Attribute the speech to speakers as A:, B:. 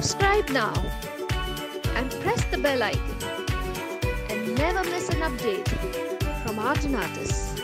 A: Subscribe now and press the bell icon and never miss an update from Art and Artists.